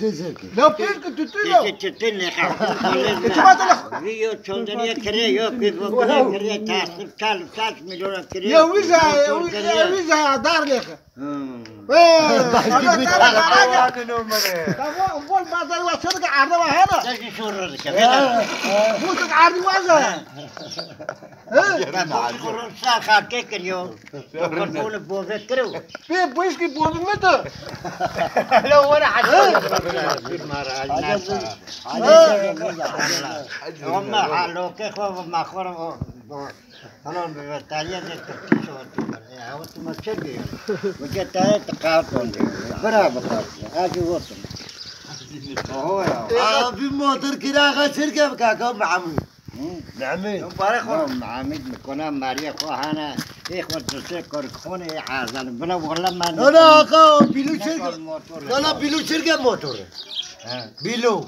تزكي لو بينك تطيلو تتني تبادل ويو تشوندريا كريه يو كيف كريه تاس تال تاس مليون كريه يا ويزا يا ويزا دار لك بول بعد الوقت صدق عرض هنا تجي شورر كذا فوتك عرض وزا تقول ساخا كيك اليوم تقول بوفي كرو في بويسكي بول متى لو وأنا حد هم حلو كيف ما خور خلون ببتالية دي تكتشو عاوت ما تشبه وجدت هاي تقاطون برافو هاجي وطن في موتر كده غسر كيف كاكا معمي نعمين مبارك معامد مكونا ماريا خو هانا إخوة تسكر خوني عازل بلا ولا ما أنا كا بيلو شركة أنا بيلو شركة موتور بيلو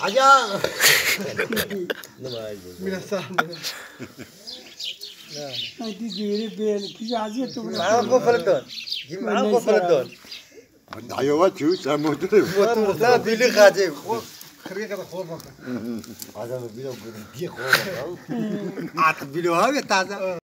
عجا معاه خو فلدون جيب معاه خو فلدون حيوات شو ساموتر موتور لا بيلي خاجي هذا بيلو بيلو هذا تازه